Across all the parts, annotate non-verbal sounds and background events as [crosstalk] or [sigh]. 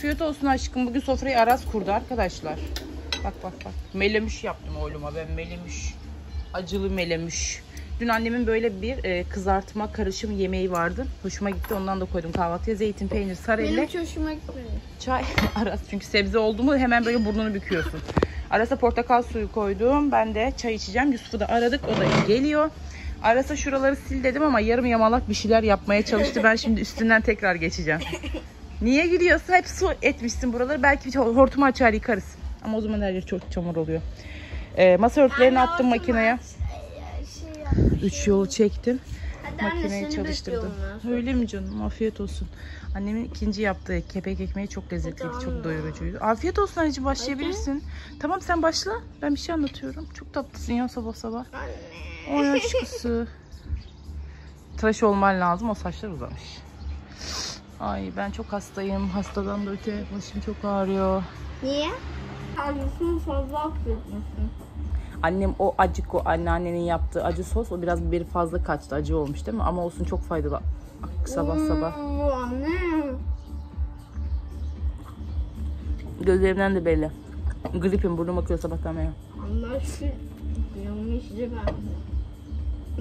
Afiyet olsun aşkım. Bugün sofrayı Aras kurdu arkadaşlar. Bak bak bak. Melemiş yaptım oğluma ben melemiş. Acılı melemiş. Dün annemin böyle bir e, kızartma karışım yemeği vardı. Hoşuma gitti ondan da koydum kahvaltıya. Zeytin, peynir, sarelle. Benim hiç hoşuma gitmedi. Çay [laughs] Aras çünkü sebze oldu mu hemen böyle burnunu büküyorsun. Aras'a portakal suyu koydum. Ben de çay içeceğim. Yusuf'u da aradık. O da geliyor. Aras'a şuraları sil dedim ama yarım yamalak bir şeyler yapmaya çalıştı. Ben şimdi üstünden tekrar geçeceğim. [laughs] Niye gülüyorsun? Hep su etmişsin buraları. Belki bir hortumu açar yıkarız. Ama o zaman her yer çok çamur oluyor. Ee, masa örtülerini attım makineye. Şey. Üç yolu çektim. Hadi anne Makineyi çalıştırdım. Öyle mi canım? Afiyet olsun. Annemin ikinci yaptığı kepek ekmeği çok lezzetliydi. Hadi Çok anne. doyurucuydu. Afiyet olsun anneciğim başlayabilirsin. Tamam sen başla. Ben bir şey anlatıyorum. Çok tatlısın ya sabah sabah. Anne. Oy aşkısı. [laughs] Tıraş olman lazım. O saçlar uzamış. Ay ben çok hastayım. Hastadan da öte başım çok ağrıyor. Niye? Acısını fazla affetmişsin. Annem o acık o anneannenin yaptığı acı sos o biraz biberi fazla kaçtı. Acı olmuş değil mi? Ama olsun çok faydalı. Sabah sabah. Oo, anne. Gözlerimden de belli. Gripim burnum akıyor sabahtan beri. Allah şükür yanmıştı ben.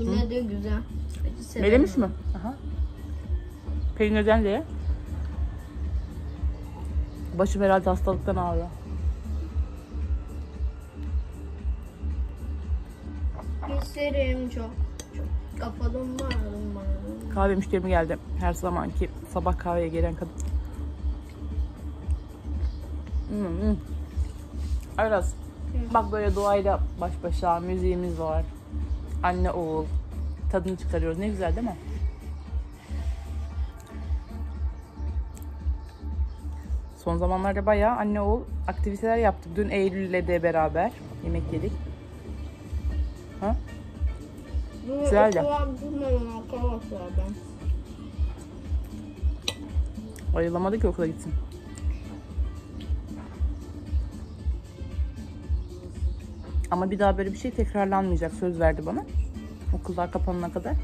Yine de güzel. Acı mi? Aha. Peynirden de. Başım herhalde hastalıktan ağrıyor. Hislerim çok. Çok kafalım var. Kahve müşterim geldi. Her zamanki sabah kahveye gelen kadın. Hmm, hmm. Aras. Bak böyle doğayla baş başa müziğimiz var. Anne oğul. Tadını çıkarıyoruz. Ne güzel değil mi? Son zamanlarda bayağı anne oğul aktiviteler yaptık. Dün Eylül'le de beraber yemek yedik. Ha? Bunu Güzel de. okula gitmedim arkadaşlar ben. Ayılamadı ki okula gitsin. Ama bir daha böyle bir şey tekrarlanmayacak. Söz verdi bana. Okullar kapanana kadar.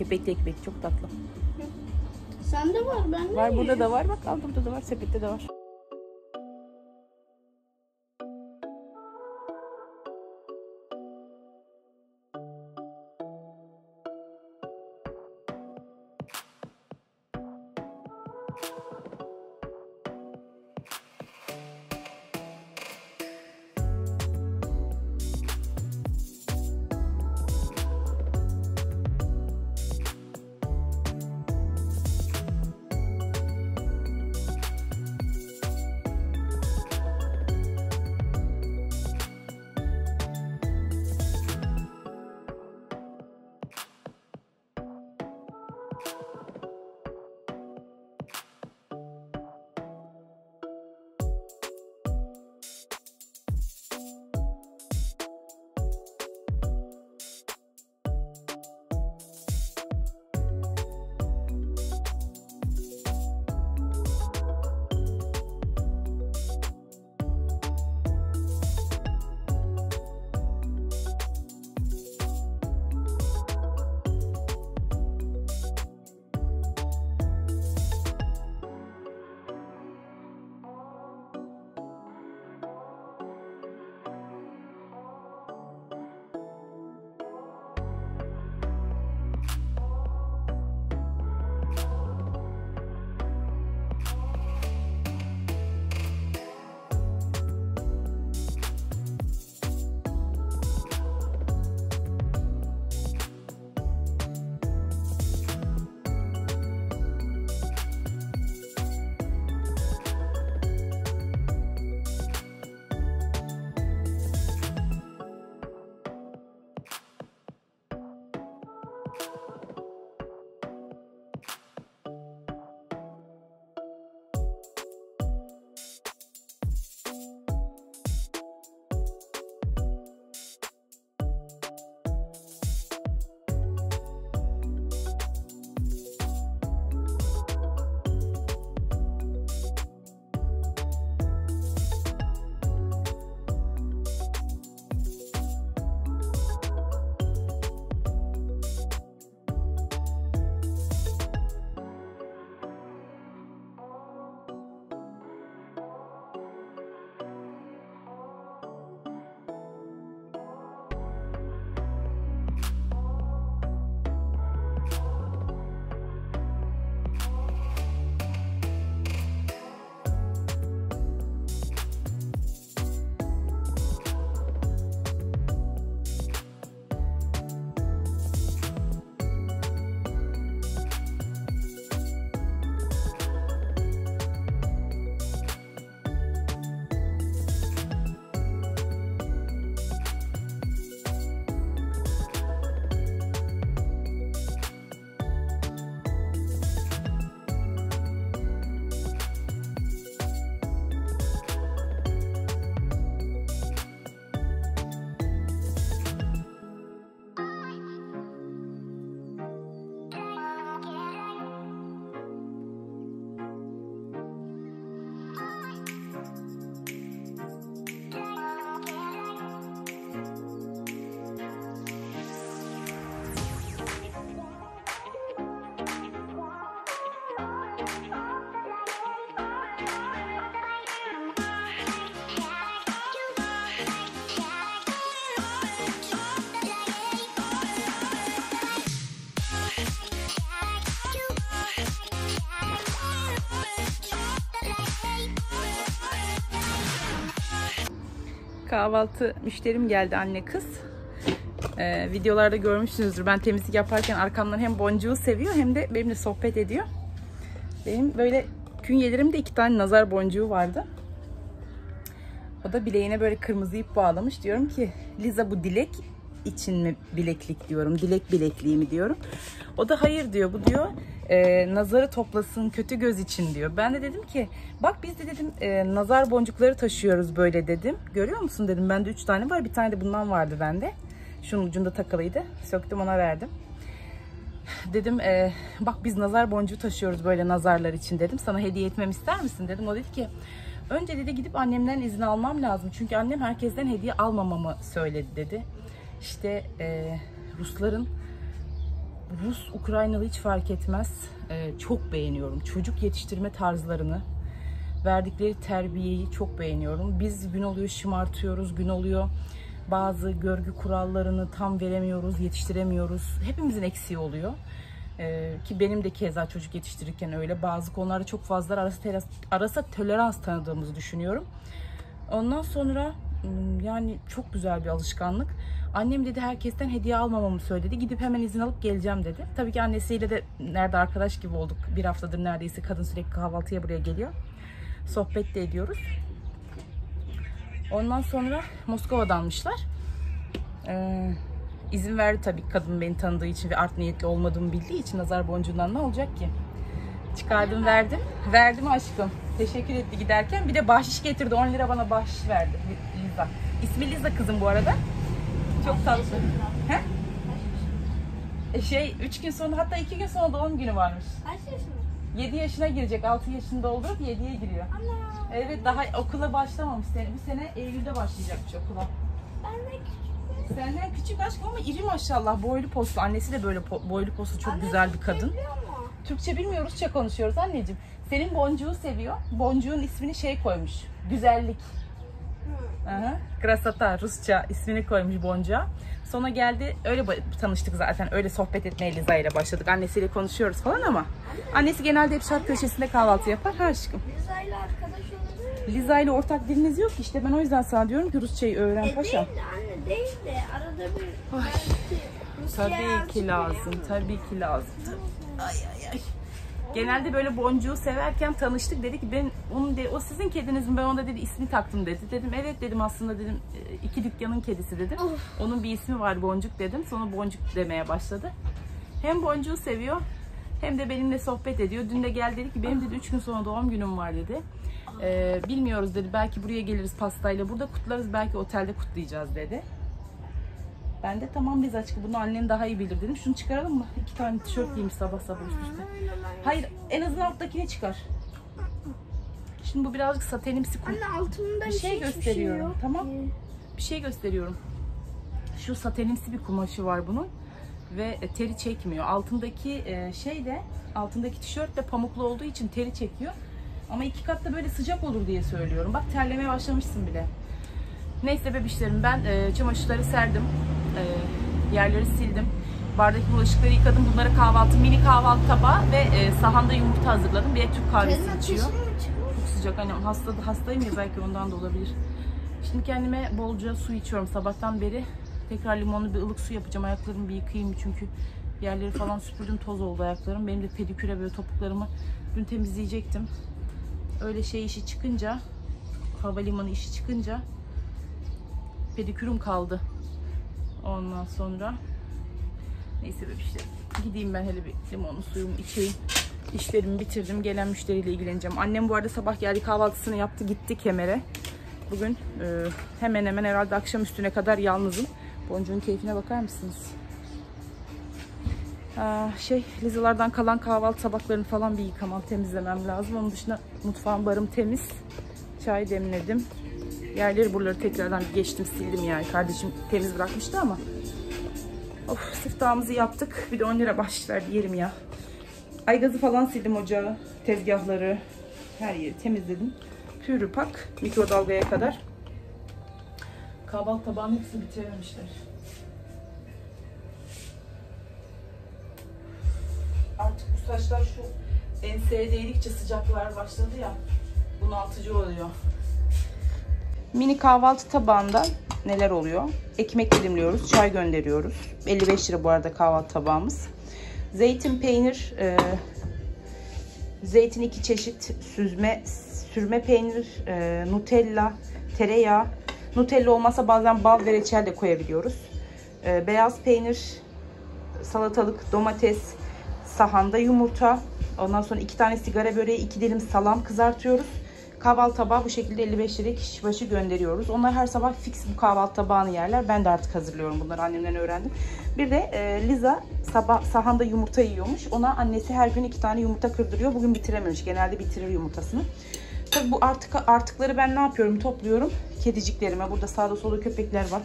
Kepekli ekmek çok tatlı. Sende var bende Var burada da var. Bak al burada da var. Sepette de var. Kahvaltı müşterim geldi anne kız. Ee, videolarda görmüşsünüzdür. Ben temizlik yaparken arkamdan hem boncuğu seviyor hem de benimle sohbet ediyor. Benim böyle künyelerimde iki tane nazar boncuğu vardı. O da bileğine böyle kırmızı ip bağlamış. Diyorum ki Liza bu dilek için mi bileklik diyorum. Dilek bilekliği mi diyorum. O da hayır diyor. Bu diyor e, nazarı toplasın kötü göz için diyor. Ben de dedim ki bak biz de dedim e, nazar boncukları taşıyoruz böyle dedim. Görüyor musun dedim. Bende üç tane var. Bir tane de bundan vardı bende. Şunun ucunda takılıydı. Söktüm ona verdim. Dedim e, bak biz nazar boncuğu taşıyoruz böyle nazarlar için dedim. Sana hediye etmem ister misin dedim. O dedi ki önce dedi gidip annemden izin almam lazım. Çünkü annem herkesten hediye almamamı söyledi dedi. İşte e, Rusların Rus, Ukraynalı hiç fark etmez. E, çok beğeniyorum. Çocuk yetiştirme tarzlarını, verdikleri terbiyeyi çok beğeniyorum. Biz gün oluyor şımartıyoruz, gün oluyor bazı görgü kurallarını tam veremiyoruz, yetiştiremiyoruz. Hepimizin eksiği oluyor. Ee, ki benim de keza çocuk yetiştirirken öyle. Bazı konularda çok fazla arası, teras, arasa tolerans tanıdığımızı düşünüyorum. Ondan sonra ım, yani çok güzel bir alışkanlık. Annem dedi herkesten hediye almamamı söyledi. Gidip hemen izin alıp geleceğim dedi. Tabii ki annesiyle de nerede arkadaş gibi olduk. Bir haftadır neredeyse kadın sürekli kahvaltıya buraya geliyor. Sohbet de ediyoruz. Ondan sonra Moskova'danmışlar. Ee, izin verdi tabii kadın beni tanıdığı için ve art niyetli olmadığımı bildiği için nazar boncuğundan ne olacak ki? Çıkardım verdim. Verdim aşkım. Teşekkür etti giderken. Bir de bahşiş getirdi. 10 lira bana bahşiş verdi Liza. İsmi Liza kızım bu arada. Çok tatlı. He? E Şey 3 gün sonra hatta 2 gün sonra doğum günü varmış. Kaç yaşında? 7 yaşına girecek. 6 yaşında oldurup 7'ye giriyor. Ana. Evet daha okula başlamamış sene. Bu sene Eylül'de başlayacakmış okula. Ben de küçük. Senden küçük aşkım ama iri maşallah. Boylu poslu. Annesi de böyle po- boylu poslu çok Anne, güzel bir kadın. Biliyor mu? Türkçe konuşuyoruz anneciğim. Senin boncuğu seviyor. Boncuğun ismini şey koymuş. Güzellik. Aha. Krasata Rusça ismini koymuş boncuğa. Sonra geldi öyle tanıştık zaten. Öyle sohbet etmeye Liza ile başladık. Annesiyle konuşuyoruz falan ama. Annesi genelde hep şark köşesinde kahvaltı yapar. Ha aşkım. Liza ile arkadaş? Liza ile ortak diliniz yok ki işte ben o yüzden sana diyorum ki Rusçayı öğren E, paşam. değil de anne değil de arada bir Ay. Tabii ki lazım, tabii ki lazım. Ay ay ay. Genelde böyle boncuğu severken tanıştık dedi ki ben onun de o sizin kediniz mi ben ona dedi ismi taktım dedi. Dedim evet dedim aslında dedim e, iki dükkanın kedisi dedim. Onun bir ismi var boncuk dedim. Sonra boncuk demeye başladı. Hem boncuğu seviyor hem de benimle sohbet ediyor. Dün de gel dedi ki benim dedi üç gün sonra doğum günüm var dedi. Ee, bilmiyoruz dedi belki buraya geliriz pastayla burada kutlarız belki otelde kutlayacağız dedi. Ben de tamam biz açık bunu annen daha iyi bilir dedim. Şunu çıkaralım mı? İki tane tişört giymiş sabah sabah üst üste. Hayır en azından alttakini çıkar. Şimdi bu birazcık satenimsi kum. Anne altında Bir şey hiçbir gösteriyorum, yok tamam. Bir şey gösteriyorum. Şu satenimsi bir kumaşı var bunun. Ve e, teri çekmiyor. Altındaki e, şey de altındaki tişört de pamuklu olduğu için teri çekiyor. Ama iki kat da böyle sıcak olur diye söylüyorum. Bak terlemeye başlamışsın bile. Neyse bebişlerim ben e, çamaşırları serdim. E, yerleri sildim. Bardaki bulaşıkları yıkadım. Bunlara kahvaltı, mini kahvaltı tabağı ve e, sahanda yumurta hazırladım. Bir de Türk kahvesi Senin içiyor. Çok sıcak annem. Hasta, hastayım ya belki ondan da olabilir. Şimdi kendime bolca su içiyorum sabahtan beri. Tekrar limonlu bir ılık su yapacağım. Ayaklarımı bir yıkayayım çünkü yerleri falan süpürdüm toz oldu ayaklarım. Benim de pediküre böyle topuklarımı dün temizleyecektim. Öyle şey işi çıkınca havalimanı işi çıkınca pedikürüm kaldı. Ondan sonra neyse bebişlerim. Gideyim ben hele bir limonlu suyumu içeyim. İşlerimi bitirdim. Gelen müşteriyle ilgileneceğim. Annem bu arada sabah geldi kahvaltısını yaptı gitti kemere. Bugün e, hemen hemen herhalde akşam üstüne kadar yalnızım. Boncuğun keyfine bakar mısınız? Aa, şey Lizalardan kalan kahvaltı tabaklarını falan bir yıkamam, temizlemem lazım. Onun dışında mutfağım barım temiz. Çay demledim. Yerleri buraları tekrardan geçtim sildim yani. Kardeşim temiz bırakmıştı ama. Of siftahımızı yaptık. Bir de 10 lira bahşiş verdi yerim ya. Aygazı falan sildim ocağı, tezgahları, her yeri temizledim. Pürü pak, mikrodalgaya kadar. Kahvaltı tabağının hepsini bitirememişler. Artık bu saçlar şu enseye değdikçe sıcaklar başladı ya. Bunaltıcı oluyor. Mini kahvaltı tabağında neler oluyor? Ekmek dilimliyoruz, çay gönderiyoruz. 55 lira bu arada kahvaltı tabağımız. Zeytin, peynir, e, zeytin iki çeşit, süzme, sürme peynir, e, Nutella, tereyağı. Nutella olmasa bazen bal ve reçel de koyabiliyoruz. E, beyaz peynir, salatalık, domates, sahanda yumurta. Ondan sonra iki tane sigara böreği, iki dilim salam kızartıyoruz. Kahvaltı tabağı bu şekilde 55 liraya kişi başı gönderiyoruz. Onlar her sabah fix bu kahvaltı tabağını yerler. Ben de artık hazırlıyorum bunları annemden öğrendim. Bir de e, Liza sabah sahanda yumurta yiyormuş. Ona annesi her gün iki tane yumurta kırdırıyor. Bugün bitirememiş. Genelde bitirir yumurtasını. Tabii bu artık artıkları ben ne yapıyorum? Topluyorum kediciklerime. Burada sağda solda köpekler var.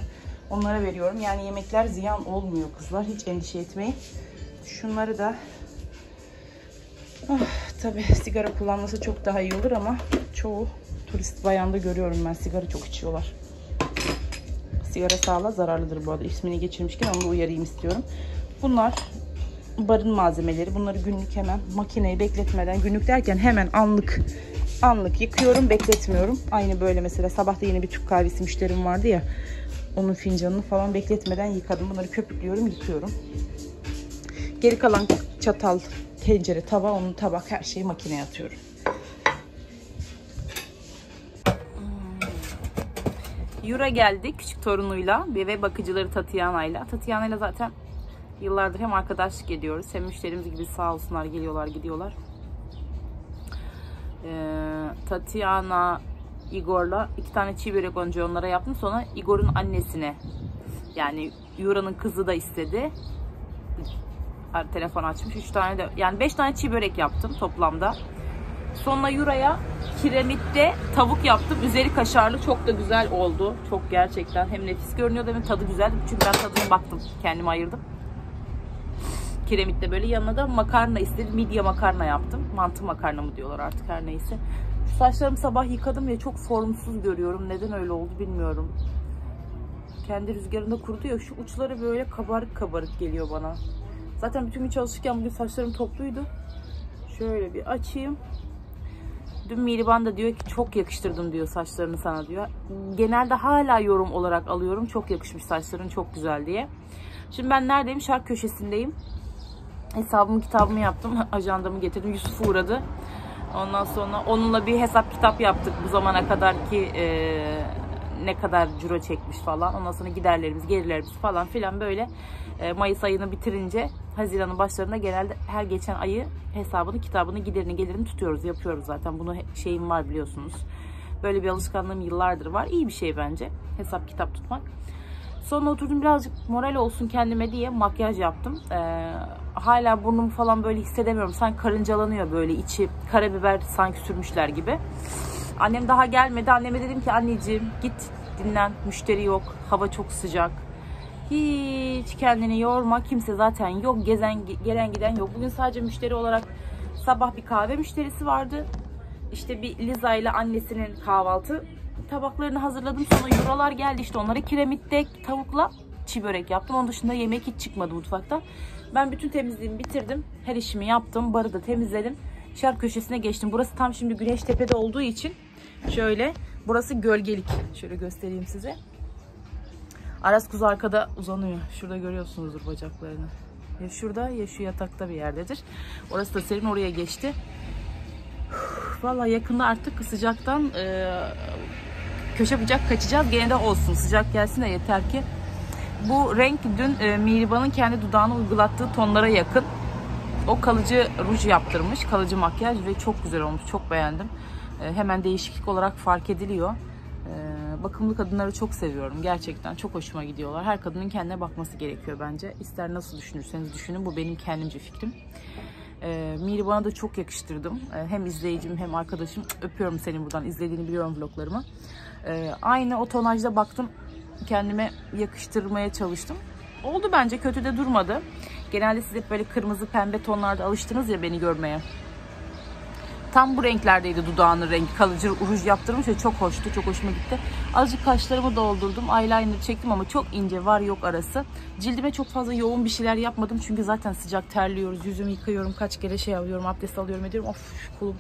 Onlara veriyorum. Yani yemekler ziyan olmuyor kızlar. Hiç endişe etmeyin. Şunları da Ah, tabii sigara kullanması çok daha iyi olur ama çoğu turist bayanda görüyorum ben sigara çok içiyorlar. Sigara sağlığa zararlıdır bu arada. İsmini geçirmişken onu uyarayım istiyorum. Bunlar barın malzemeleri. Bunları günlük hemen makineyi bekletmeden günlük derken hemen anlık anlık yıkıyorum, bekletmiyorum. Aynı böyle mesela sabah da yine bir Türk kahvesi müşterim vardı ya. Onun fincanını falan bekletmeden yıkadım. Bunları köpüklüyorum, yıkıyorum. Geri kalan çatal, tencere, tava, onun tabak her şeyi makineye atıyorum. Yura geldi küçük torunuyla ve bakıcıları Tatiana'yla. Tatiana'yla zaten yıllardır hem arkadaşlık ediyoruz hem müşterimiz gibi sağ olsunlar geliyorlar gidiyorlar. Ee, Tatiana Igor'la iki tane çiğ börek önce onlara yaptım. Sonra Igor'un annesine yani Yura'nın kızı da istedi. Telefon açmış. Üç tane de yani beş tane çiğ börek yaptım toplamda. Sonra Yura'ya kiremitte tavuk yaptım. Üzeri kaşarlı. Çok da güzel oldu. Çok gerçekten hem nefis görünüyordu hem tadı güzeldi. Çünkü ben tadına baktım. Kendime ayırdım. Kiremitte böyle yanına da makarna istedim. Midye makarna yaptım. Mantı makarna mı diyorlar artık her neyse. Şu saçlarımı sabah yıkadım ya çok formsuz görüyorum. Neden öyle oldu bilmiyorum. Kendi rüzgarında kurudu ya. Şu uçları böyle kabarık kabarık geliyor bana. Zaten bütün gün çalışırken bugün saçlarım topluydu. Şöyle bir açayım. Dün Miriban da diyor ki çok yakıştırdım diyor saçlarını sana diyor. Genelde hala yorum olarak alıyorum. Çok yakışmış saçların çok güzel diye. Şimdi ben neredeyim? Şark köşesindeyim. Hesabımı kitabımı yaptım. [laughs] Ajandamı getirdim. Yusuf uğradı. Ondan sonra onunla bir hesap kitap yaptık bu zamana kadar ki e, ne kadar ciro çekmiş falan. Ondan sonra giderlerimiz, gelirlerimiz falan filan böyle e, Mayıs ayını bitirince Haziran'ın başlarında genelde her geçen ayı hesabını, kitabını, giderini, gelirini tutuyoruz, yapıyoruz zaten. Bunu şeyim var biliyorsunuz. Böyle bir alışkanlığım yıllardır var. İyi bir şey bence hesap kitap tutmak. Sonra oturdum birazcık moral olsun kendime diye makyaj yaptım. Ee, hala burnumu falan böyle hissedemiyorum. Sanki karıncalanıyor böyle içi karabiber sanki sürmüşler gibi. Annem daha gelmedi. Anneme dedim ki anneciğim git dinlen. Müşteri yok. Hava çok sıcak. Hiç kendini yorma. Kimse zaten yok. Gezen gelen giden yok. Bugün sadece müşteri olarak sabah bir kahve müşterisi vardı. İşte bir Liza ile annesinin kahvaltı tabaklarını hazırladım. Sonra yuralar geldi. İşte onlara kiremitte tavukla çiğ börek yaptım. Onun dışında yemek hiç çıkmadı mutfaktan. Ben bütün temizliğimi bitirdim. Her işimi yaptım. Barı da temizledim. Şark köşesine geçtim. Burası tam şimdi Güneştepe'de olduğu için şöyle burası gölgelik. Şöyle göstereyim size. Aras kuzu arkada uzanıyor. Şurada görüyorsunuzdur bacaklarını. Ya şurada ya şu yatakta bir yerdedir. Orası da serin oraya geçti. Vallahi yakında artık sıcaktan e, köşe bucak kaçacağız. Gene de olsun. Sıcak gelsin de yeter ki. Bu renk dün e, Mihriban'ın kendi dudağına uygulattığı tonlara yakın. O kalıcı ruj yaptırmış. Kalıcı makyaj ve çok güzel olmuş. Çok beğendim. E, hemen değişiklik olarak fark ediliyor. E, bakımlı kadınları çok seviyorum. Gerçekten çok hoşuma gidiyorlar. Her kadının kendine bakması gerekiyor bence. İster nasıl düşünürseniz düşünün. Bu benim kendimce fikrim. E, Mihriban'a da çok yakıştırdım. E, hem izleyicim hem arkadaşım. Öpüyorum seni buradan. İzlediğini biliyorum vloglarımı. E, aynı o tonajda baktım. Kendime yakıştırmaya çalıştım. Oldu bence. Kötü de durmadı. Genelde siz hep böyle kırmızı pembe tonlarda alıştınız ya beni görmeye. Tam bu renklerdeydi dudağının rengi. Kalıcı ruj yaptırmış ve çok hoştu. Çok hoşuma gitti. Azıcık kaşlarımı doldurdum. Eyeliner çektim ama çok ince var yok arası. Cildime çok fazla yoğun bir şeyler yapmadım. Çünkü zaten sıcak terliyoruz. Yüzümü yıkıyorum. Kaç kere şey alıyorum. Abdest alıyorum ediyorum. Of kolum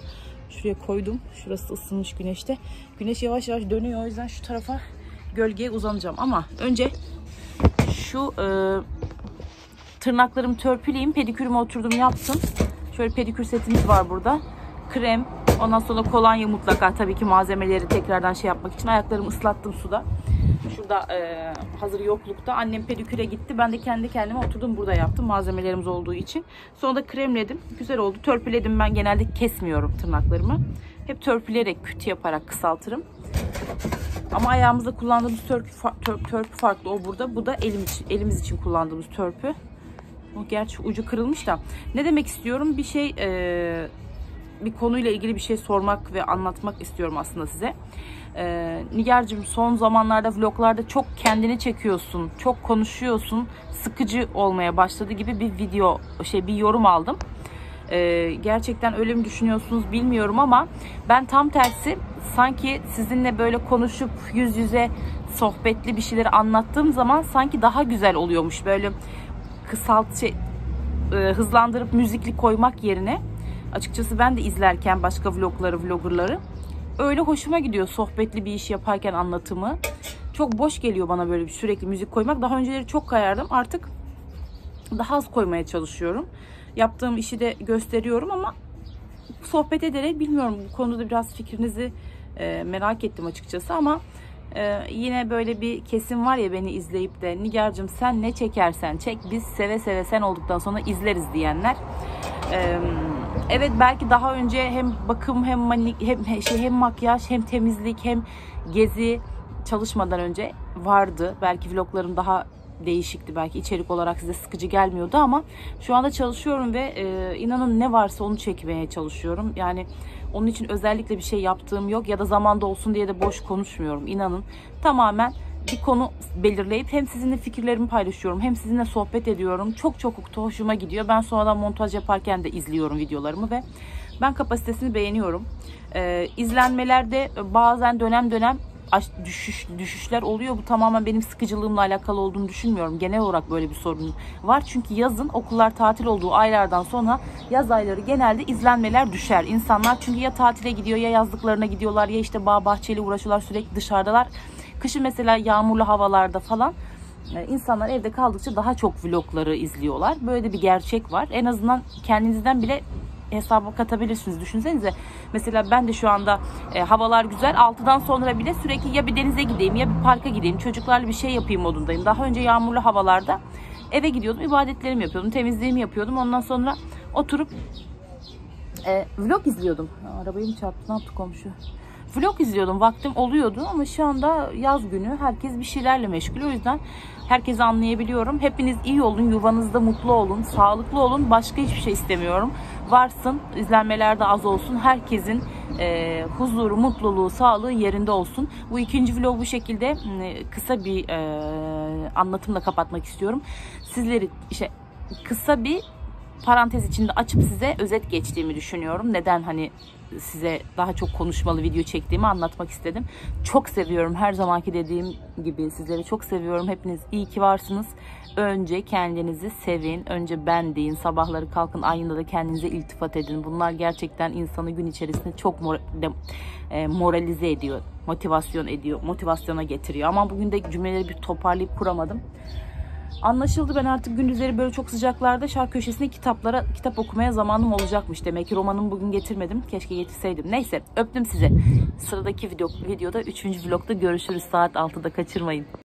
Şuraya koydum. Şurası ısınmış güneşte. Güneş yavaş yavaş dönüyor. O yüzden şu tarafa gölgeye uzanacağım. Ama önce şu e, tırnaklarımı törpüleyeyim. Pedikürüme oturdum yaptım. Şöyle pedikür setimiz var burada. Krem. Ondan sonra kolonya mutlaka tabii ki malzemeleri tekrardan şey yapmak için. Ayaklarımı ıslattım suda. Şurada e, hazır yoklukta annem pediküre gitti. Ben de kendi kendime oturdum burada yaptım malzemelerimiz olduğu için. Sonra da kremledim. Güzel oldu. Törpüledim ben genelde kesmiyorum tırnaklarımı. Hep törpüleyerek küt yaparak kısaltırım. Ama ayağımızda kullandığımız törpü, tör- törpü farklı. O burada. Bu da elim için, elimiz için kullandığımız törpü. O gerçi ucu kırılmış da. Ne demek istiyorum? Bir şey e, bir konuyla ilgili bir şey sormak ve anlatmak istiyorum aslında size. Ee, Nigar'cığım son zamanlarda vloglarda çok kendini çekiyorsun, çok konuşuyorsun, sıkıcı olmaya başladı gibi bir video, şey bir yorum aldım. Ee, gerçekten öyle mi düşünüyorsunuz bilmiyorum ama ben tam tersi sanki sizinle böyle konuşup yüz yüze sohbetli bir şeyleri anlattığım zaman sanki daha güzel oluyormuş. Böyle kısalt şey, e, hızlandırıp müzikli koymak yerine açıkçası ben de izlerken başka vlogları, vloggerları öyle hoşuma gidiyor sohbetli bir iş yaparken anlatımı. Çok boş geliyor bana böyle bir sürekli müzik koymak. Daha önceleri çok kayardım. Artık daha az koymaya çalışıyorum. Yaptığım işi de gösteriyorum ama sohbet ederek bilmiyorum bu konuda biraz fikrinizi e, merak ettim açıkçası ama e, yine böyle bir kesim var ya beni izleyip de Nigar'cığım sen ne çekersen çek biz seve seve sen olduktan sonra izleriz diyenler. E, evet belki daha önce hem bakım hem mani, hem şey hem makyaj hem temizlik hem gezi çalışmadan önce vardı. Belki vloglarım daha değişikti. Belki içerik olarak size sıkıcı gelmiyordu ama şu anda çalışıyorum ve e, inanın ne varsa onu çekmeye çalışıyorum. Yani onun için özellikle bir şey yaptığım yok ya da zamanda olsun diye de boş konuşmuyorum. İnanın tamamen bir konu belirleyip hem sizinle fikirlerimi paylaşıyorum hem sizinle sohbet ediyorum. Çok çok hoşuma gidiyor. Ben sonradan montaj yaparken de izliyorum videolarımı ve ben kapasitesini beğeniyorum. Ee, izlenmelerde bazen dönem dönem düşüş düşüşler oluyor. Bu tamamen benim sıkıcılığımla alakalı olduğunu düşünmüyorum. Genel olarak böyle bir sorun var. Çünkü yazın okullar tatil olduğu aylardan sonra yaz ayları genelde izlenmeler düşer. İnsanlar çünkü ya tatile gidiyor ya yazlıklarına gidiyorlar ya işte bağ bahçeyle uğraşıyorlar sürekli dışarıdalar. Kışın mesela yağmurlu havalarda falan e, insanlar evde kaldıkça daha çok vlogları izliyorlar. Böyle bir gerçek var. En azından kendinizden bile hesaba katabilirsiniz. Düşünsenize mesela ben de şu anda e, havalar güzel. 6'dan sonra bile sürekli ya bir denize gideyim ya bir parka gideyim. Çocuklarla bir şey yapayım modundayım. Daha önce yağmurlu havalarda eve gidiyordum. ibadetlerimi yapıyordum. Temizliğimi yapıyordum. Ondan sonra oturup e, vlog izliyordum. Arabayı mı çarptı? Ne yaptı komşu? Vlog izliyordum. Vaktim oluyordu ama şu anda yaz günü. Herkes bir şeylerle meşgul. O yüzden herkesi anlayabiliyorum. Hepiniz iyi olun. Yuvanızda mutlu olun. Sağlıklı olun. Başka hiçbir şey istemiyorum. Varsın. izlenmeler de az olsun. Herkesin e, huzuru, mutluluğu, sağlığı yerinde olsun. Bu ikinci vlog bu şekilde e, kısa bir e, anlatımla kapatmak istiyorum. Sizleri işte kısa bir parantez içinde açıp size özet geçtiğimi düşünüyorum. Neden hani size daha çok konuşmalı video çektiğimi anlatmak istedim. Çok seviyorum. Her zamanki dediğim gibi sizleri çok seviyorum. Hepiniz iyi ki varsınız. Önce kendinizi sevin. Önce ben deyin. Sabahları kalkın ayında da kendinize iltifat edin. Bunlar gerçekten insanı gün içerisinde çok mor- e, moralize ediyor. Motivasyon ediyor. Motivasyona getiriyor. Ama bugün de cümleleri bir toparlayıp kuramadım. Anlaşıldı ben artık gündüzleri böyle çok sıcaklarda şark köşesinde kitaplara kitap okumaya zamanım olacakmış. Demek ki romanımı bugün getirmedim. Keşke getirseydim. Neyse öptüm size. Sıradaki video, videoda 3. vlogda görüşürüz saat 6'da kaçırmayın.